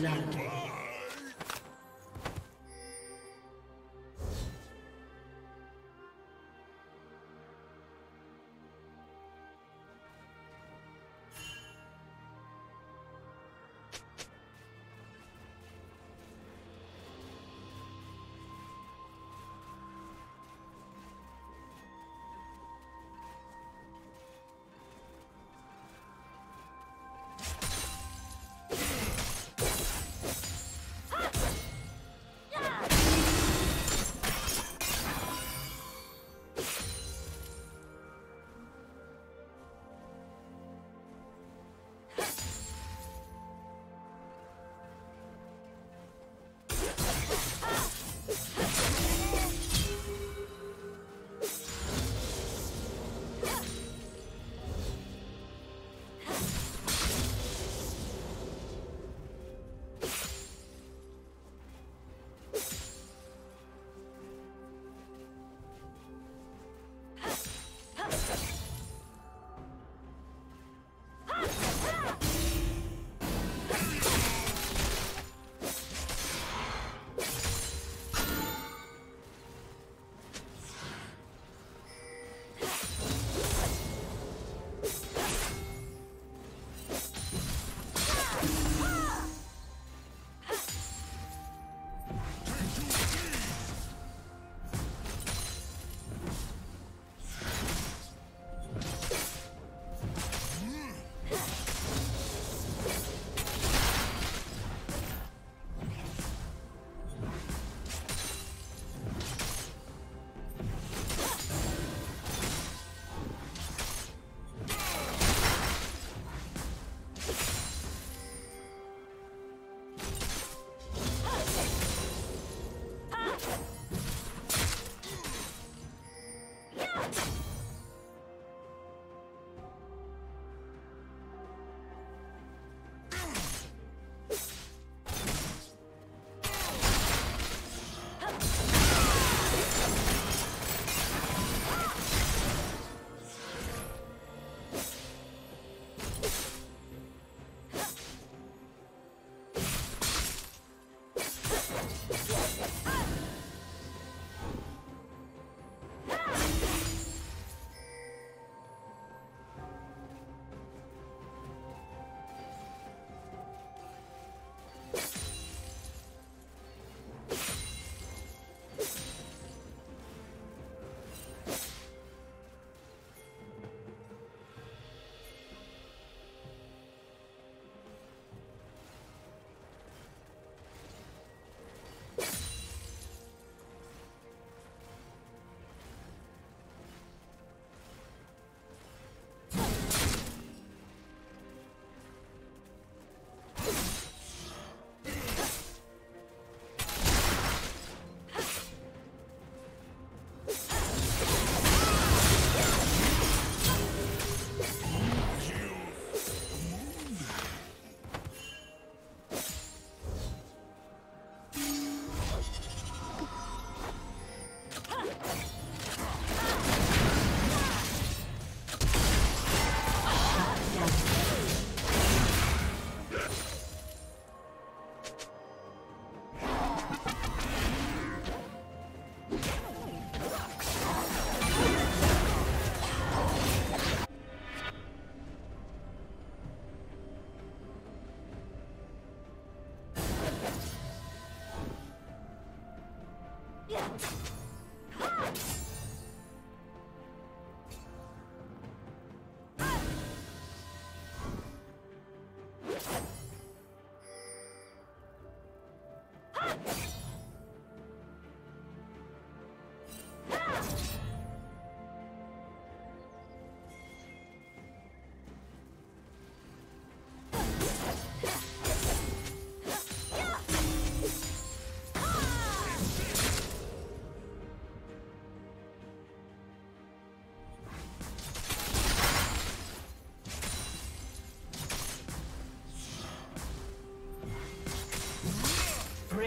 blood.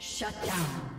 Shut down.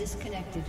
Disconnected.